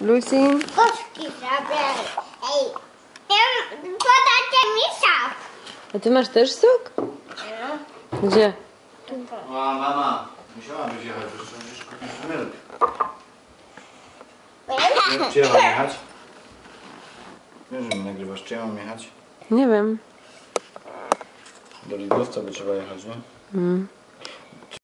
Lucy? Koszki zabrali. Ej, ja- podacie mi sok. A ty masz też sok? No. Gdzie? A mama, musiałabyś jechać, jeszcze musisz kupić milk. Gdzie- Gdzie mam jechać? Wiesz, że mi nagrywasz, czy ja mam jechać? Nie wiem. Do Lidlowca by trzeba jechać, nie? Mm.